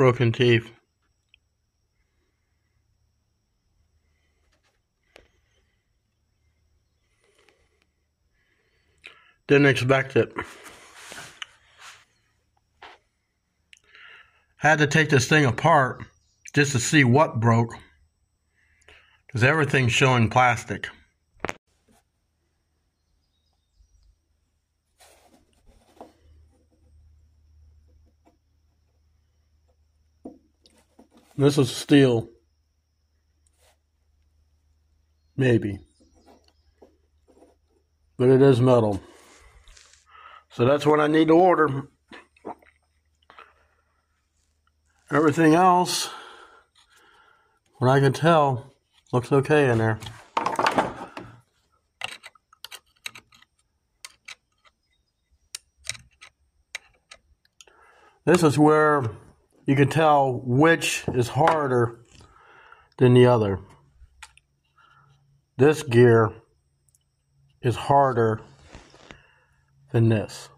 broken teeth. Didn't expect it. Had to take this thing apart just to see what broke. Because everything's showing plastic. This is steel. Maybe. But it is metal. So that's what I need to order. Everything else, what I can tell, looks okay in there. This is where you can tell which is harder than the other. This gear is harder than this.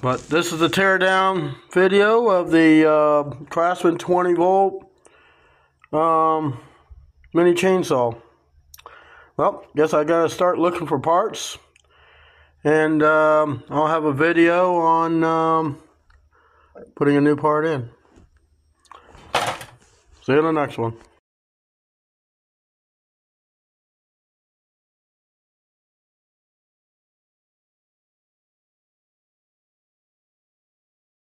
But this is a teardown video of the uh, Craftsman 20 volt um, mini chainsaw. Well, guess I gotta start looking for parts. And um, I'll have a video on um, putting a new part in. See you in the next one.